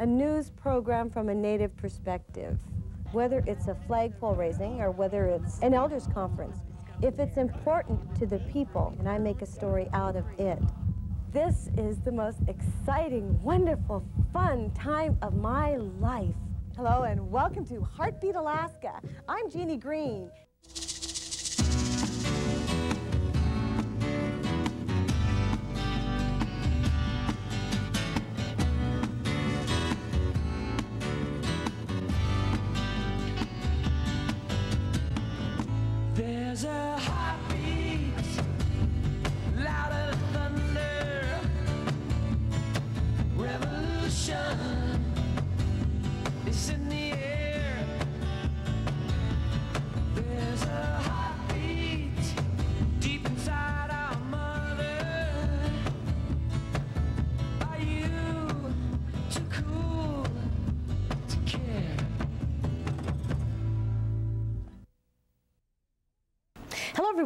a news program from a Native perspective. Whether it's a flagpole raising or whether it's an elders conference, if it's important to the people and I make a story out of it, this is the most exciting, wonderful, fun time of my life. Hello and welcome to Heartbeat Alaska. I'm Jeanie Greene.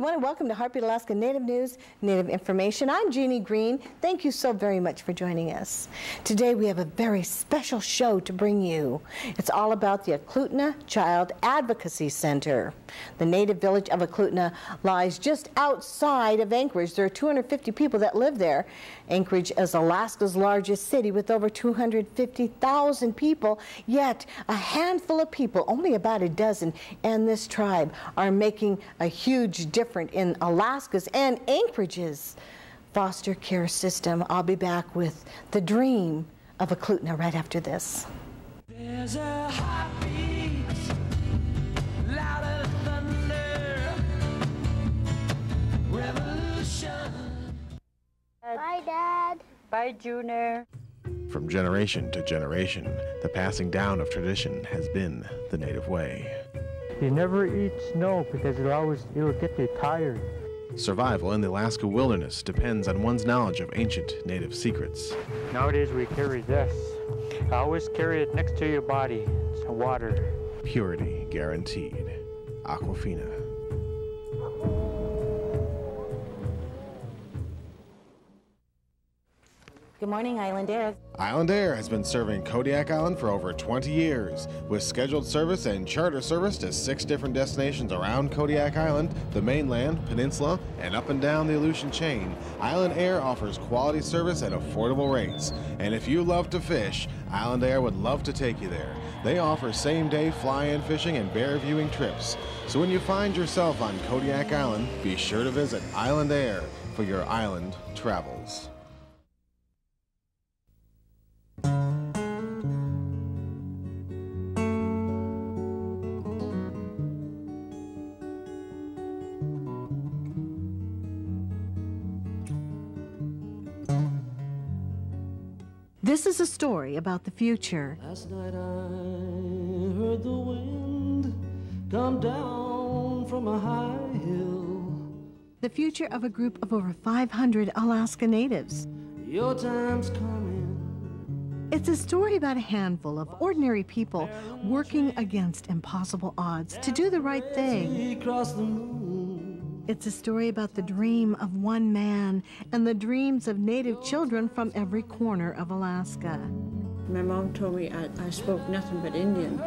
Everyone, and welcome to Heartbeat Alaska Native News, Native Information. I'm Jeanie Greene. Thank you so very much for joining us. Today, we have a very special show to bring you. It's all about the Eklutna Child Advocacy Center. The native village of Eklutna lies just outside of Anchorage. There are 250 people that live there. Anchorage is Alaska's largest city with over 250,000 people, yet a handful of people, only about a dozen, and this tribe are making a huge difference in Alaska's and Anchorage's foster care system. I'll be back with the dream of Eklutna right after this. There's a heartbeat louder than thunder. Revolution. Bye, Dad. Bye, Junior. From generation to generation, the passing down of tradition has been the native way. You never eat snow because it'll always it'll get you tired. Survival in the Alaska wilderness depends on one's knowledge of ancient native secrets. Nowadays we carry this. I Always carry it next to your body. It's water. Purity guaranteed. Aquafina. Good morning, Island Air. Island Air has been serving Kodiak Island for over 20 years, with scheduled service and charter service to six different destinations around Kodiak Island, the mainland, peninsula, and up and down the Aleutian chain. Island Air offers quality service at affordable rates. And if you love to fish, Island Air would love to take you there. They offer same day fly in fishing and bear viewing trips. So when you find yourself on Kodiak Island, be sure to visit Island Air for your island travels. This is a story about the future. Last night I heard the wind come down from a high hill. The future of a group of over 500 Alaska natives. Your time's coming. It's a story about a handful of ordinary people working against impossible odds to do the right thing. It's a story about the dream of one man and the dreams of native children from every corner of Alaska. My mom told me I, I spoke nothing but Indian,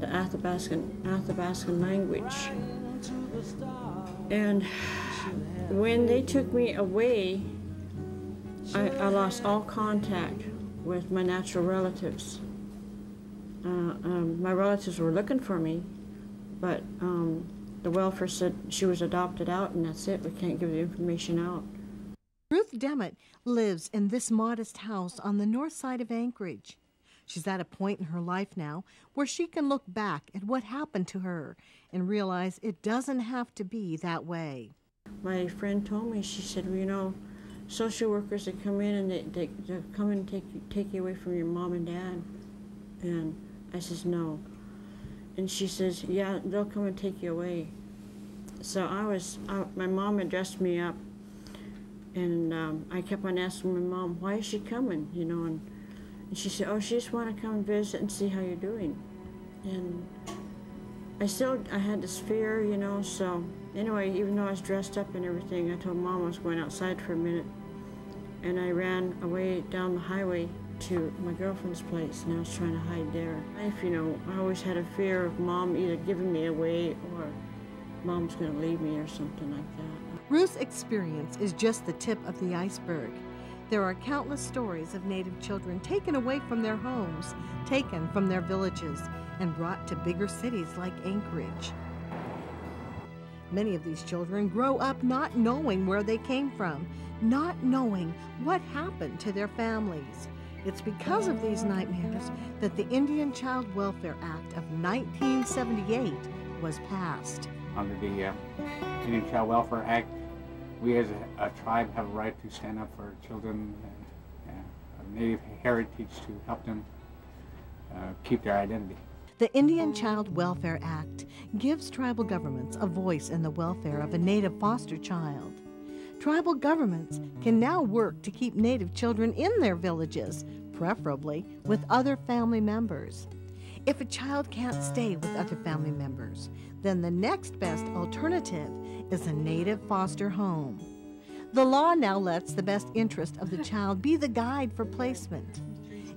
the Athabascan, Athabascan language. And when they took me away, I, I lost all contact with my natural relatives. Uh, um, my relatives were looking for me, but um, the welfare said she was adopted out and that's it. We can't give the information out. Ruth Demit lives in this modest house on the north side of Anchorage. She's at a point in her life now where she can look back at what happened to her and realize it doesn't have to be that way. My friend told me, she said, well, you know, social workers that come in and they, they, they come and take you, take you away from your mom and dad. And I says, no. And she says, yeah, they'll come and take you away. So I was, my mom had dressed me up and um, I kept on asking my mom, why is she coming, you know, and, and she said, oh, she just want to come and visit and see how you're doing. And I still, I had this fear, you know, so anyway, even though I was dressed up and everything, I told mom I was going outside for a minute. And I ran away down the highway to my girlfriend's place and I was trying to hide there. Life, you know, I always had a fear of mom either giving me away or mom's to leave me or something like that. Ruth's experience is just the tip of the iceberg. There are countless stories of Native children taken away from their homes, taken from their villages, and brought to bigger cities like Anchorage. Many of these children grow up not knowing where they came from, not knowing what happened to their families. It's because of these nightmares that the Indian Child Welfare Act of 1978 was passed. Under the uh, Indian Child Welfare Act, we as a, a, tribe have a right to stand up for children and uh, native heritage to help them uh, keep their identity. The Indian Child Welfare Act gives tribal governments a voice in the welfare of a Native foster child. Tribal governments can now work to keep Native children in their villages, preferably with other family members. If a child can't stay with other family members, then the next best alternative is a Native foster home. The law now lets the best interest of the child be the guide for placement.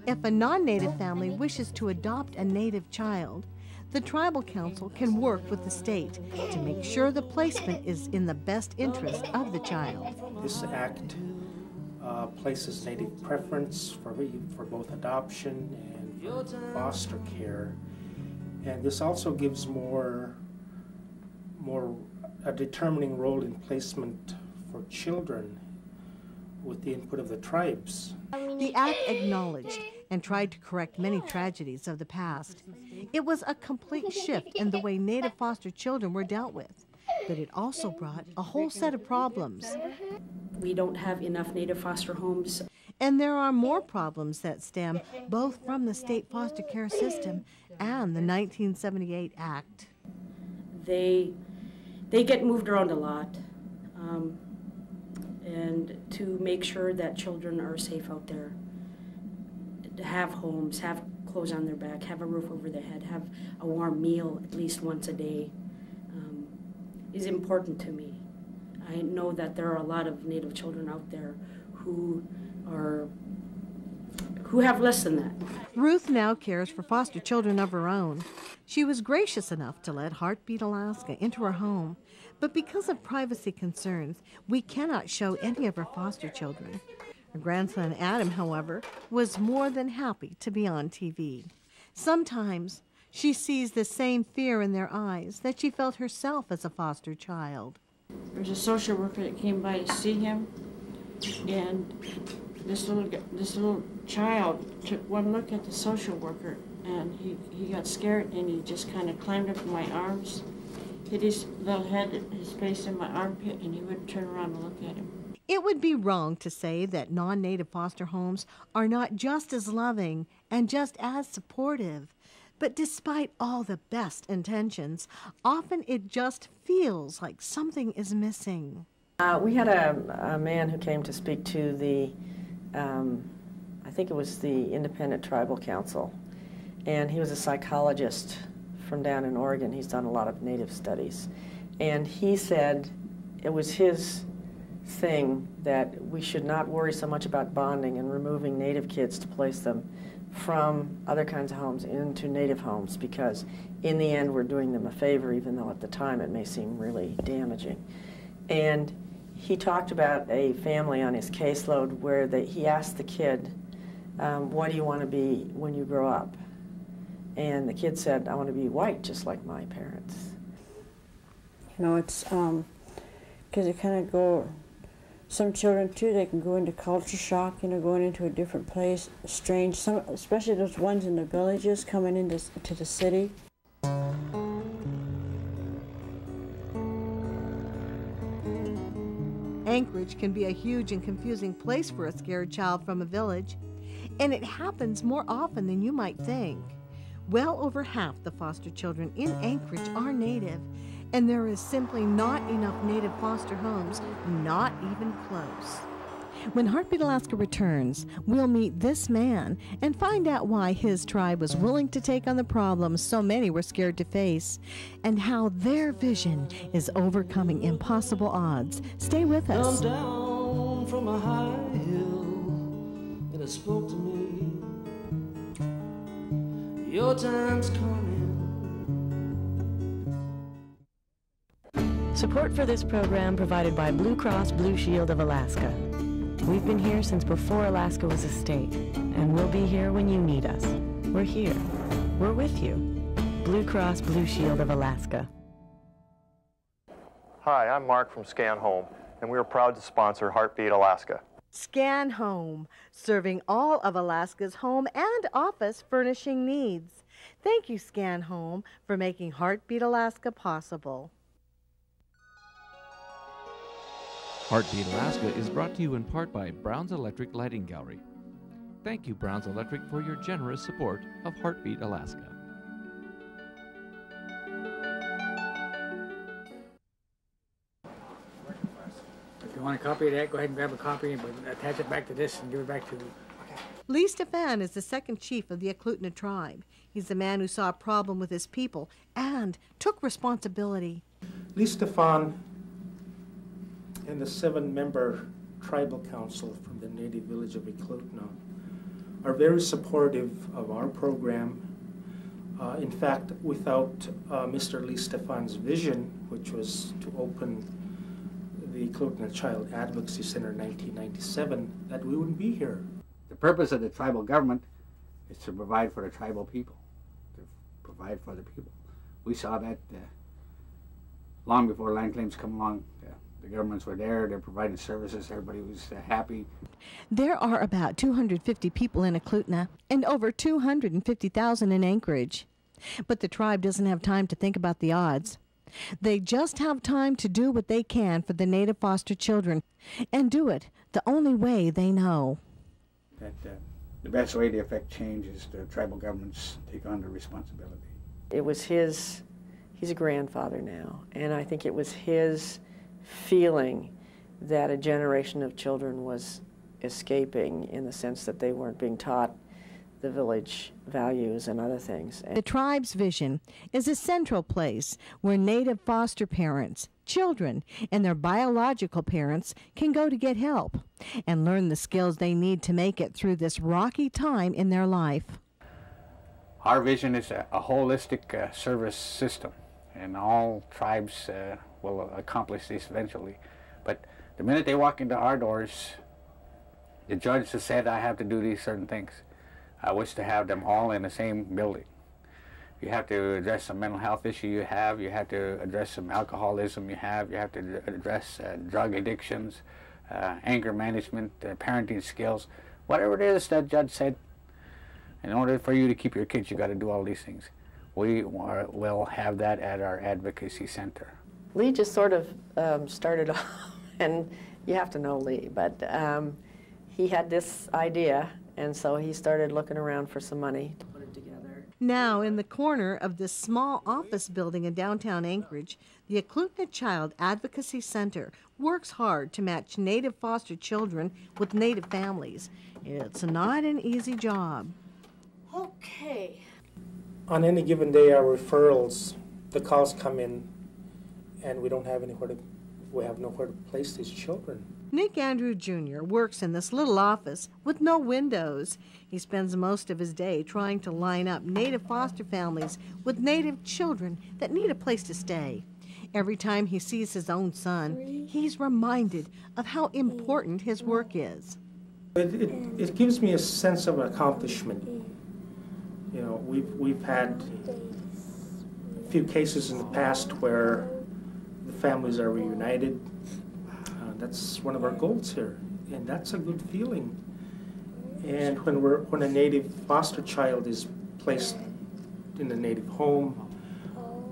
If a non native family wishes to adopt a native child, the tribal council can work with the state to make sure the placement is in the best interest of the child. This act uh, places native preference for, for both adoption and foster care. And this also gives more, more a determining role in placement for children with the input of the tribes. The act acknowledged and tried to correct many tragedies of the past. It was a complete shift in the way Native foster children were dealt with, but it also brought a whole set of problems. We don't have enough Native foster homes. And there are more problems that stem both from the state foster care system and the 1978 Act. They, they get moved around a lot. Um, and to make sure that children are safe out there have homes, have clothes on their back, have a roof over their head, have a warm meal at least once a day um, is important to me. I know that there are a lot of Native children out there who are who have less than that. Ruth now cares for foster children of her own. She was gracious enough to let Heartbeat Alaska into her home, but because of privacy concerns, we cannot show any of her foster children. Her grandson Adam, however, was more than happy to be on TV. Sometimes she sees the same fear in their eyes that she felt herself as a foster child. There's a social worker that came by to see him, and this little this little child took one look at the social worker, and he, he got scared, and he just kind of climbed up in my arms, hit his little head, his face in my armpit, and he wouldn't turn around to look at him. It would be wrong to say that non native foster homes are not just as loving and just as supportive. But despite all the best intentions, often it just feels like something is missing. Uh, we had a, a, man who came to speak to the, um, I think it was the Independent Tribal Council, and he was a psychologist from down in Oregon. He's done a lot of Native studies. And he said it was his thing that we should not worry so much about bonding and removing native kids to place them from other kinds of homes into native homes because in the end we're doing them a favor even though at the time it may seem really damaging. And he talked about a family on his caseload where they, he asked the kid, um, what do you want to be when you grow up? And the kid said, I want to be white just like my parents. You know, it's because um, it kind of go some children too, they can go into culture shock, you know, going into a different place, strange, some, especially those ones in the villages coming into to the city. Anchorage can be a huge and confusing place for a scared child from a village, and it happens more often than you might think. Well over half the foster children in Anchorage are native, and there is simply not enough native foster homes, not even close. When Heartbeat Alaska returns, we'll meet this man and find out why his tribe was willing to take on the problems so many were scared to face, and how their vision is overcoming impossible odds. Stay with us. Come down from a high hill, and it spoke to me. Your time's coming. Support for this program provided by Blue Cross Blue Shield of Alaska. We've been here since before Alaska was a state, and we'll be here when you need us. We're here. We're with you. Blue Cross Blue Shield of Alaska. Hi, I'm Mark from Scan Home, and we are proud to sponsor Heartbeat Alaska. Scan Home, serving all of Alaska's home and office furnishing needs. Thank you, Scan Home, for making Heartbeat Alaska possible. Heartbeat Alaska is brought to you in part by Brown's Electric Lighting Gallery. Thank you, Brown's Electric, for your generous support of Heartbeat Alaska. If you want a copy of that, go ahead and grab a copy and attach it back to this and give it back to Lee Stephan is the second chief of the Eklutna tribe. He's the man who saw a problem with his people and took responsibility. Lee Stephan and the seven-member tribal council from the native village of Eklutna are very supportive of our program. Uh, in fact, without uh, Mr. Lee Stephan's vision, which was to open the Eklutna Child Advocacy Center in 1997, that we wouldn't be here. The purpose of the tribal government is to provide for the tribal people, to provide for the people. We saw that uh, long before land claims come along. The governments were there, they're providing services, everybody was uh, happy. There are about 250 people in Eklutna and over 250,000 in Anchorage. But the tribe doesn't have time to think about the odds. They just have time to do what they can for the native foster children and do it the only way they know. That uh, the best way to affect change is the tribal governments take on the responsibility. It was his, he's a grandfather now, and I think it was his feeling that a generation of children was escaping in the sense that they weren't being taught the village values and other things. The tribe's vision is a central place where native foster parents, children, and their biological parents can go to get help and learn the skills they need to make it through this rocky time in their life. Our vision is a, a holistic uh, service system, and all tribes uh, will accomplish this eventually. But the minute they walk into our doors, the judge has said I have to do these certain things. I wish to have them all in the same building. You have to address some mental health issue you have. You have to address some alcoholism you have. You have to address uh, drug addictions, uh, anger management, uh, parenting skills. Whatever it is that judge said, in order for you to keep your kids, you got to do all these things. We will have that at our advocacy center. Lee just sort of um, started off, and you have to know Lee, but um, he had this idea, and so he started looking around for some money to put it together. Now, in the corner of this small office building in downtown Anchorage, the Eklutna Child Advocacy Center works hard to match Native foster children with Native families. It's not an easy job. Okay. On any given day, our referrals, the calls come in, and we don't have anywhere to, we have nowhere to place these children. Nick Andrew Jr. works in this little office with no windows. He spends most of his day trying to line up Native foster families with Native children that need a place to stay. Every time he sees his own son, he's reminded of how important his work is. It, it, it gives me a sense of accomplishment. You know, we've, we've had a few cases in the past where the families are reunited. Uh, that's one of our goals here, and that's a good feeling. And when we're when a native foster child is placed in a native home,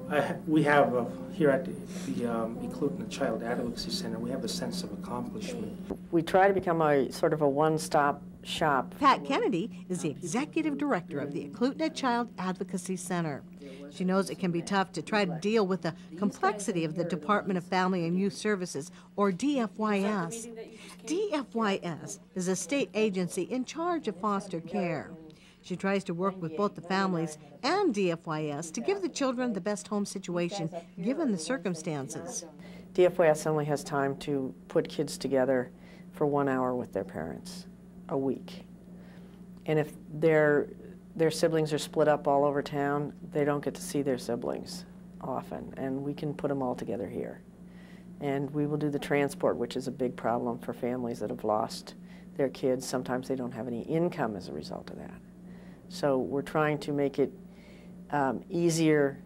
I, we have a, here at the um, Eklutna Child Advocacy Center, we have a sense of accomplishment. We try to become a sort of a one-stop shop. Pat Kennedy is the executive director of the Eklutna Child Advocacy Center. She knows it can be tough to try to deal with the complexity of the Department of Family and Youth Services, or DFYS. DFYS is a state agency in charge of foster care. She tries to work with both the families and DFYS to give the children the best home situation given the circumstances. DFYS only has time to put kids together for one hour with their parents a week. And if they're their siblings are split up all over town, they don't get to see their siblings often, and we can put them all together here. And we will do the transport, which is a big problem for families that have lost their kids. Sometimes they don't have any income as a result of that. So we're trying to make it um, easier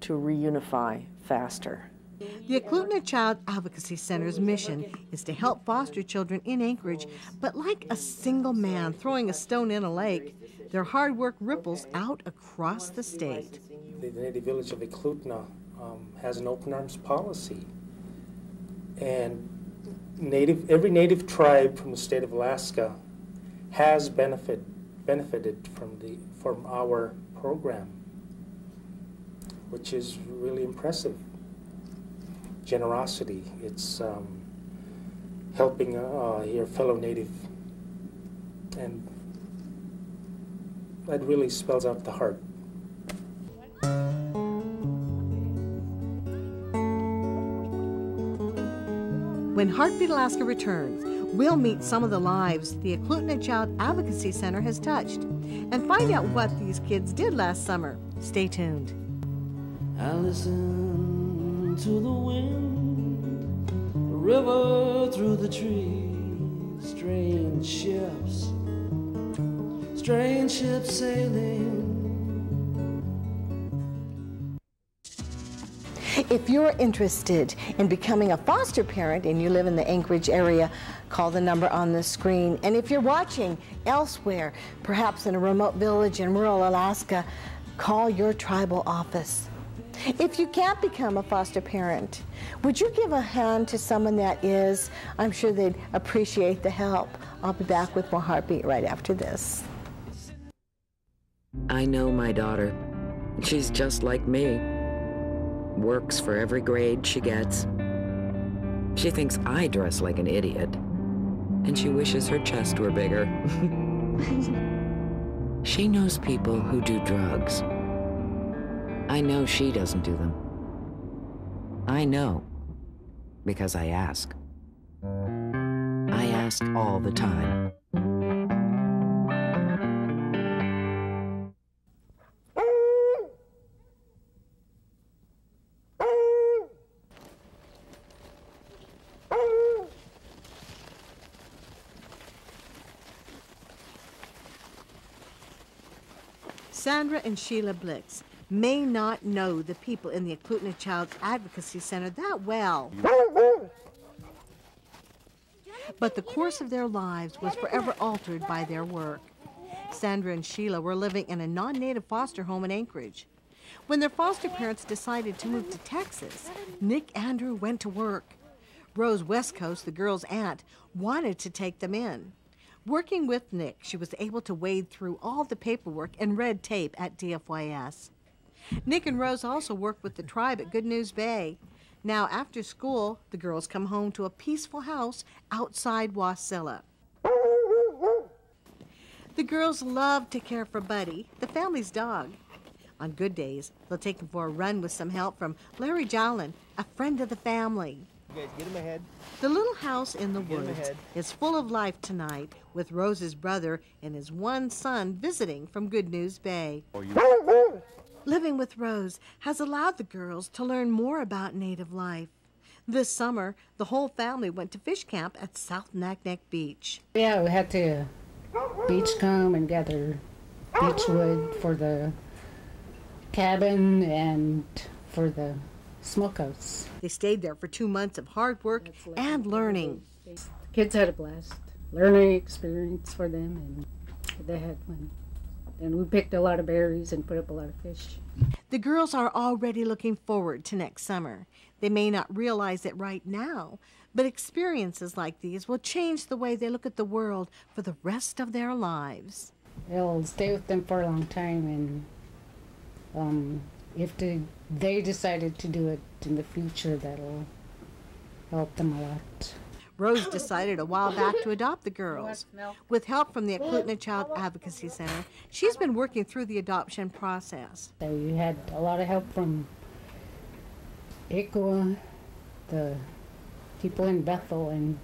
to reunify faster. The Eklutna Child Advocacy Center's mission is to help foster children in Anchorage, but like a single man throwing a stone in a lake, their hard work ripples out across the state. The native village of Eklutna um, has an open arms policy, and native every native tribe from the state of Alaska has benefit benefited from the from our program, which is really impressive generosity. It's um, helping uh, your fellow native, and that really spells out the heart. When Heartbeat Alaska returns, we'll meet some of the lives the Eklutna Child Advocacy Center has touched and find out what these kids did last summer. Stay tuned. I listen to the wind, the river through the trees, strange ships, strange ships sailing. If you're interested in becoming a foster parent and you live in the Anchorage area, call the number on the screen. And if you're watching elsewhere, perhaps in a remote village in rural Alaska, call your tribal office. If you can't become a foster parent, would you give a hand to someone that is? I'm sure they'd appreciate the help. I'll be back with more Heartbeat right after this. I know my daughter. She's just like me. Works for every grade she gets. She thinks I dress like an idiot. And she wishes her chest were bigger. she knows people who do drugs. I know she doesn't do them. I know because I ask. I ask all the time. Sandra and Sheila Blix may not know the people in the Eklutna Child Advocacy Center that well. But the course of their lives was forever altered by their work. Sandra and Sheila were living in a non-native foster home in Anchorage. When their foster parents decided to move to Texas, Nick Andrew went to work. Rose Westcoast, the girl's aunt, wanted to take them in. Working with Nick, she was able to wade through all the paperwork and red tape at DFYS. Nick and Rose also work with the tribe at Goodnews Bay. Now, after school, the girls come home to a peaceful house outside Wasilla. The girls love to care for Buddy, the family's dog. On good days, they'll take him for a run with some help from Larry Jolin, a friend of the family. You guys get him ahead. The little house in the Get woods is full of life tonight with Rose's brother and his one son visiting from Goodnews Bay. Oh, Living with Rose has allowed the girls to learn more about Native life. This summer, the whole family went to fish camp at South Naknek Beach. Yeah, we had to beach comb and gather beech wood for the cabin and for the smokehouse. They stayed there for two months of hard work and learning. The kids had a blast. Learning experience for them and they had fun. And we picked a lot of berries and put up a lot of fish. The girls are already looking forward to next summer. They may not realize it right now, but experiences like these will change the way they look at the world for the rest of their lives. It'll stay with them for a long time and um, if they, they decided to do it in the future, that'll help them a lot. Rose decided a while back to adopt the girls. With help from the Eklutna Child Advocacy Center, she's been working through the adoption process. So we had a lot of help from ICWA, the people in Bethel, and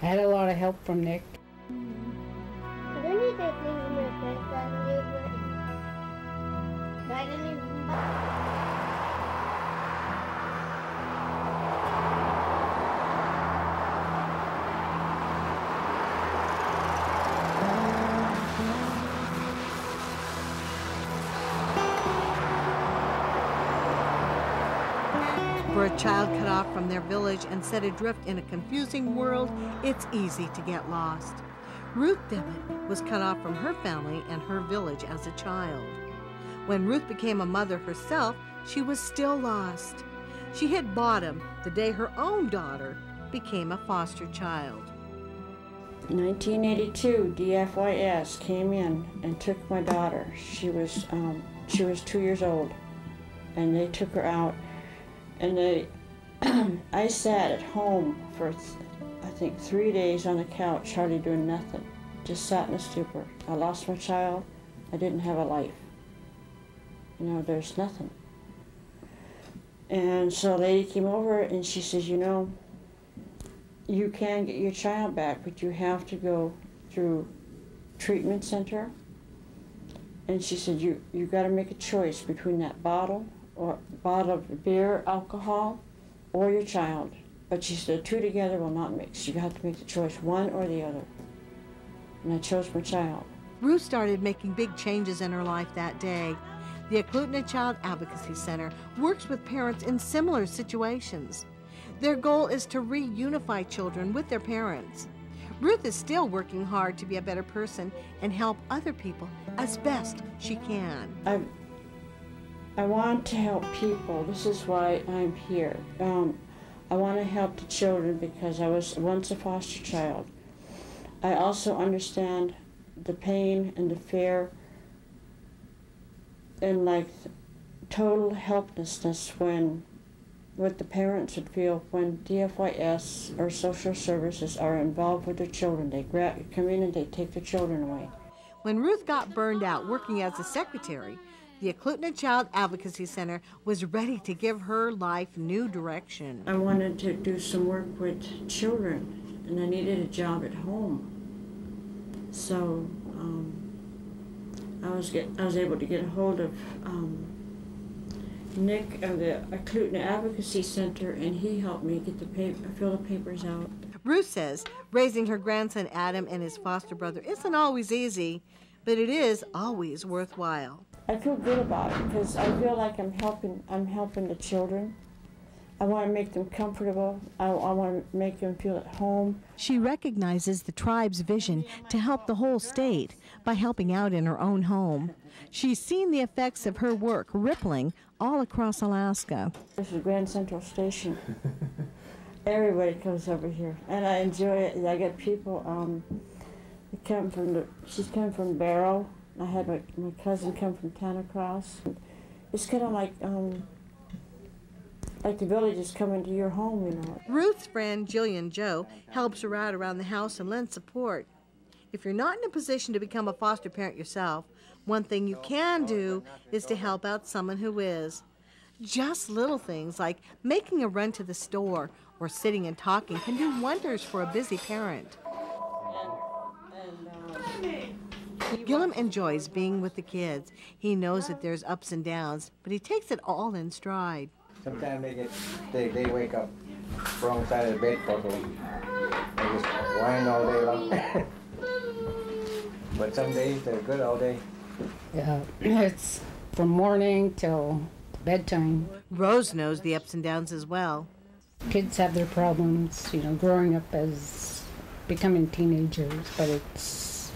I had a lot of help from Nick. From their village and set adrift in a confusing world, it's easy to get lost. Ruth Demit was cut off from her family and her village as a child. When Ruth became a mother herself, she was still lost. She hit bottom the day her own daughter became a foster child. In 1982, DFYS came in and took my daughter. She was um, she was two years old, and they took her out. And they, I sat at home for, I think, three days on the couch, hardly doing nothing. Just sat in a stupor. I lost my child. I didn't have a life. You know, there's nothing. And so a lady came over and she says, you know, you can get your child back, but you have to go through treatment center. And she said, you you got to make a choice between that bottle or bottle of beer, alcohol, or your child. But she said, two together will not mix. You have to make the choice, one or the other. And I chose my child. Ruth started making big changes in her life that day. The Eklutna Child Advocacy Center works with parents in similar situations. Their goal is to reunify children with their parents. Ruth is still working hard to be a better person and help other people as best she can. I, I want to help people. This is why I'm here. Um, I want to help the children because I was once a foster child. I also understand the pain and the fear and like total helplessness when what the parents would feel when DFYS or social services are involved with their children. They grab, come in and they take the children away. When Ruth got burned out working as a secretary, the Eklutna Child Advocacy Center was ready to give her life new direction. I wanted to do some work with children, and I needed a job at home. So um, I was get, I was able to get a hold of um, Nick of the Eklutna Advocacy Center, and he helped me get the paper, fill the papers out. Ruth says raising her grandson Adam and his foster brother isn't always easy, but it is always worthwhile. I feel good about it because I feel like I'm helping. I'm helping the children. I want to make them comfortable. I, I want to make them feel at home. She recognizes the tribe's vision to help the whole state by helping out in her own home. She's seen the effects of her work rippling all across Alaska. This is Grand Central Station. Everybody comes over here, and I enjoy it. I get people. Um, come from the. She's come from Barrow. I had my, my cousin come from Tanacross. It's kind of like um, like the village is coming to your home, you know. Ruth's friend Gilliam Joe helps her out around the house and lends support. If you're not in a position to become a foster parent yourself, one thing you can do is to help out someone who is. Just little things like making a run to the store or sitting and talking can do wonders for a busy parent. Gilliam enjoys being with the kids. He knows that there's ups and downs, but he takes it all in stride. Sometimes they get they, they wake up wrong side of the bed probably. They just whine all day long. but some days they're good all day. Yeah, it's from morning till bedtime. Rose knows the ups and downs as well. Kids have their problems, you know, growing up as becoming teenagers, but it's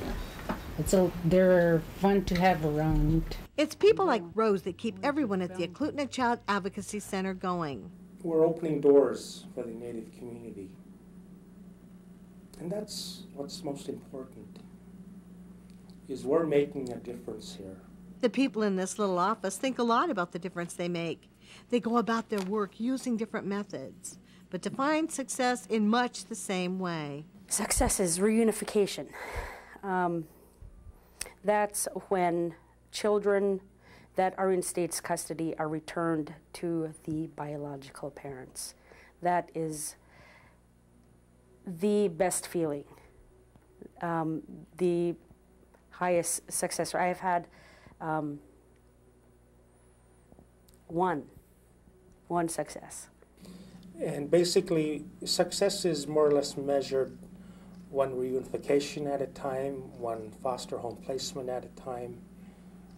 it's a, they're fun to have around. It's people like Rose that keep everyone at the Eklutna Child Advocacy Center going. We're opening doors for the Native community. And that's what's most important, is we're making a difference here. The people in this little office think a lot about the difference they make. They go about their work using different methods, but define success in much the same way. Success is reunification. Um, that's when children that are in state's custody are returned to the biological parents. That is the best feeling, um, the highest success. I have had um, one, one success. And basically, success is more or less measured one reunification at a time, one foster home placement at a time.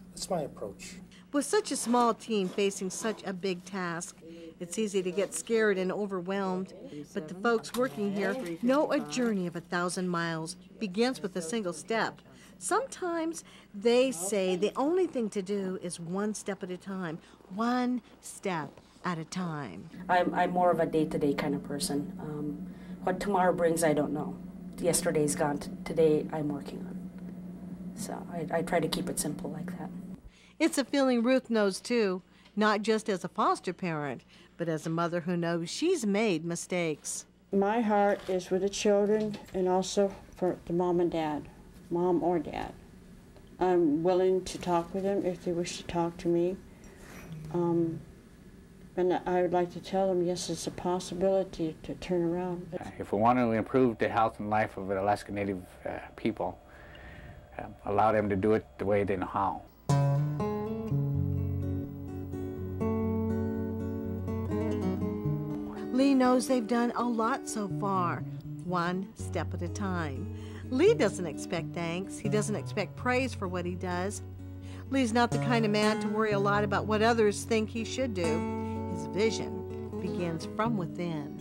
That's my approach. With such a small team facing such a big task, it's easy to get scared and overwhelmed. But the folks working here know a journey of a thousand miles begins with a single step. Sometimes they say the only thing to do is one step at a time, one step at a time. I'm, I'm more of a day to day kind of person. Um, what tomorrow brings, I don't know. Yesterday's gone, T- today I'm working on. So I, I try to keep it simple like that. It's a feeling Ruth knows too, not just as a foster parent, but as a mother who knows she's made mistakes. My heart is with the children and also for the mom and dad, mom or dad. I'm willing to talk with them if they wish to talk to me. Um, and I would like to tell them, yes, it's a possibility to turn around. If we want to improve the health and life of the Alaska Native uh, people, um, allow them to do it the way they know how. Lee knows they've done a lot so far, one step at a time. Lee doesn't expect thanks. He doesn't expect praise for what he does. Lee's not the kind of man to worry a lot about what others think he should do. His vision begins from within.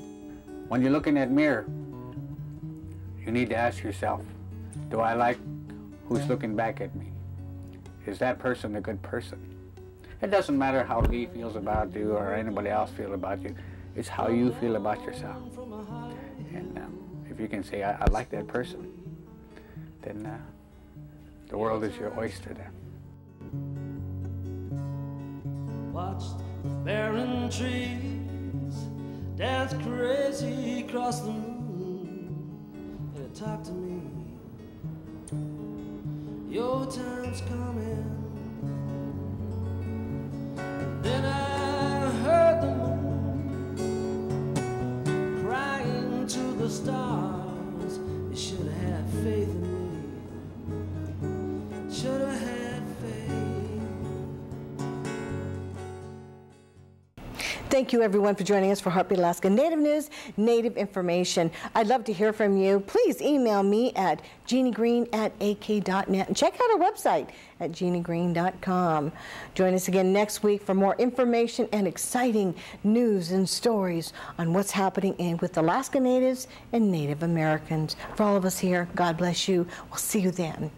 When you look in that mirror, you need to ask yourself, do I like who's looking back at me? Is that person a good person? It doesn't matter how Lee feels about you or anybody else feels about you. It's how you feel about yourself. And um, if you can say, I, I like that person, then uh, the world is your oyster then. Watched the barren trees dance crazy across the moon. And to me. Your time's coming. Thank you, everyone, for joining us for Heartbeat Alaska Native News, Native Information. I'd love to hear from you. Please email me at jeanniegreen at ak.net and check out our website at jeanniegreen.com. Join us again next week for more information and exciting news and stories on what's happening in with Alaska Natives and Native Americans. For all of us here, God bless you. We'll see you then.